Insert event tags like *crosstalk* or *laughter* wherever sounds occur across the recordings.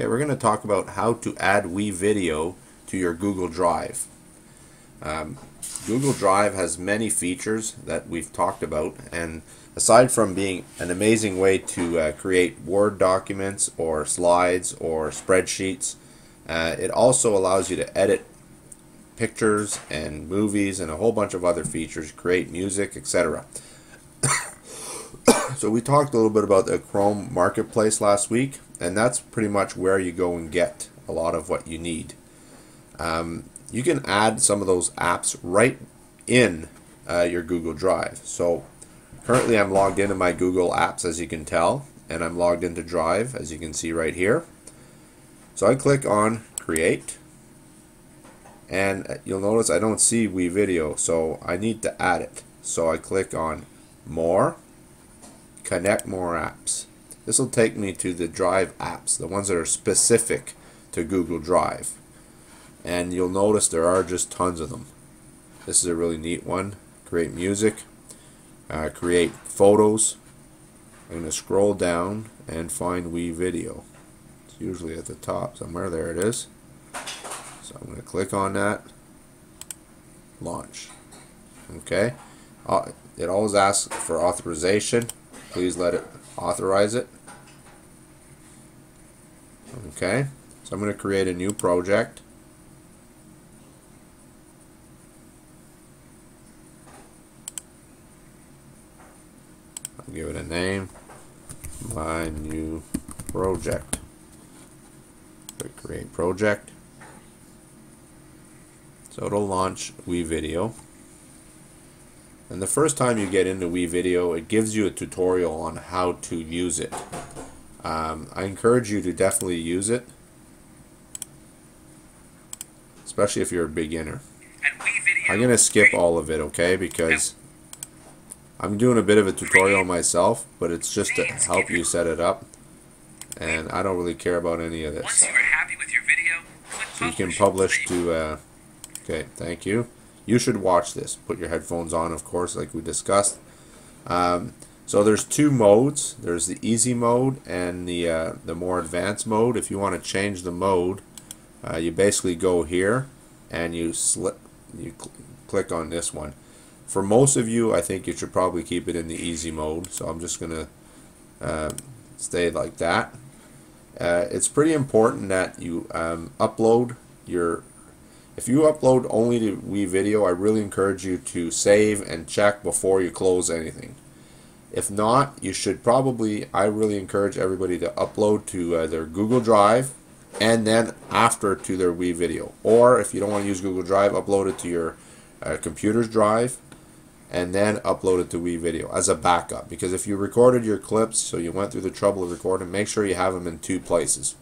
Okay, we're going to talk about how to add WeVideo to your Google Drive. Um, Google Drive has many features that we've talked about and aside from being an amazing way to uh, create Word documents or slides or spreadsheets, uh, it also allows you to edit pictures and movies and a whole bunch of other features, create music, etc. *coughs* so we talked a little bit about the Chrome Marketplace last week and that's pretty much where you go and get a lot of what you need. Um, you can add some of those apps right in uh, your Google Drive. So currently I'm logged into my Google Apps as you can tell and I'm logged into Drive as you can see right here. So I click on create and uh, you'll notice I don't see WeVideo so I need to add it. So I click on more, connect more apps. This will take me to the Drive apps, the ones that are specific to Google Drive. And you'll notice there are just tons of them. This is a really neat one. Create music, uh, create photos. I'm going to scroll down and find WeVideo. It's usually at the top somewhere. There it is. So I'm going to click on that. Launch. Okay. Uh, it always asks for authorization. Please let it authorize it. Okay, so I'm going to create a new project. I'll give it a name. My new project. Click create project. So it'll launch WeVideo. And the first time you get into WeVideo, it gives you a tutorial on how to use it. Um, I encourage you to definitely use it, especially if you're a beginner. I'm going to skip all of it, okay, because I'm doing a bit of a tutorial myself, but it's just to help you set it up, and I don't really care about any of this. So you can publish to, uh, okay, thank you. You should watch this. Put your headphones on, of course, like we discussed. Um, so there's two modes. There's the easy mode and the uh, the more advanced mode. If you want to change the mode, uh, you basically go here and you slip you cl click on this one. For most of you, I think you should probably keep it in the easy mode. So I'm just gonna uh, stay like that. Uh, it's pretty important that you um, upload your if you upload only to WeVideo, I really encourage you to save and check before you close anything. If not, you should probably, I really encourage everybody to upload to uh, their Google Drive and then after to their WeVideo. Or if you don't want to use Google Drive, upload it to your uh, computer's drive and then upload it to WeVideo as a backup. Because if you recorded your clips, so you went through the trouble of recording, make sure you have them in two places.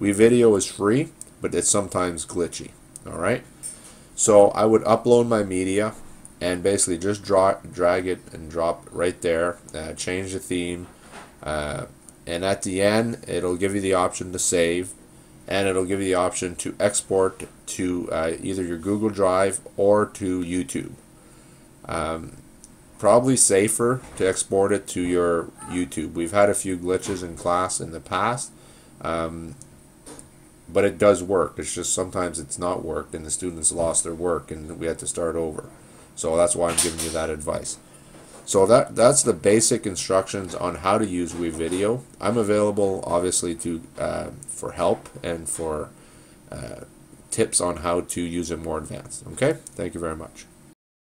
WeVideo is free, but it's sometimes glitchy. All right. So I would upload my media and basically just draw, drag it and drop right there. Uh, change the theme, uh, and at the end, it'll give you the option to save, and it'll give you the option to export to uh, either your Google Drive or to YouTube. Um, probably safer to export it to your YouTube. We've had a few glitches in class in the past. Um, but it does work. It's just sometimes it's not worked and the students lost their work and we had to start over. So that's why I'm giving you that advice. So that that's the basic instructions on how to use WeVideo. I'm available obviously to uh, for help and for uh, tips on how to use it more advanced. Okay, thank you very much.